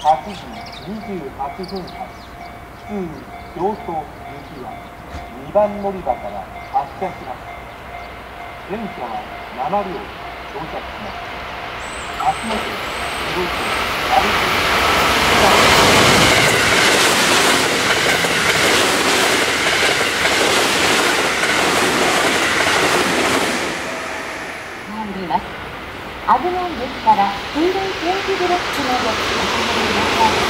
8時28分発普通京都行きは2番乗り場から発車します電車は7両到着します足元動いて歩き参ります。危ないですから黄色い点字ブロックのご記憶ください。